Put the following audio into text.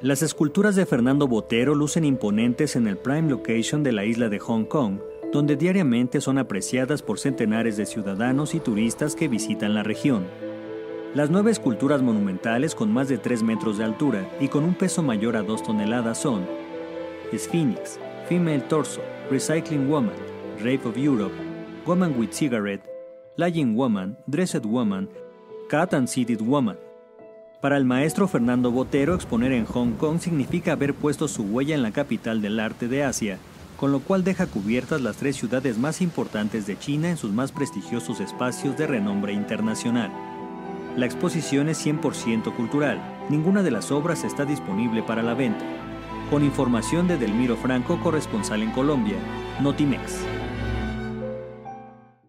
Las esculturas de Fernando Botero lucen imponentes en el prime location de la isla de Hong Kong, donde diariamente son apreciadas por centenares de ciudadanos y turistas que visitan la región. Las nueve esculturas monumentales con más de 3 metros de altura y con un peso mayor a 2 toneladas son Sphinx, Female Torso, Recycling Woman, Rape of Europe, Woman with Cigarette, Lying Woman, Dressed Woman, Cat and Seated Woman. Para el maestro Fernando Botero, exponer en Hong Kong significa haber puesto su huella en la capital del arte de Asia, con lo cual deja cubiertas las tres ciudades más importantes de China en sus más prestigiosos espacios de renombre internacional. La exposición es 100% cultural, ninguna de las obras está disponible para la venta. Con información de Delmiro Franco, corresponsal en Colombia, Notimex.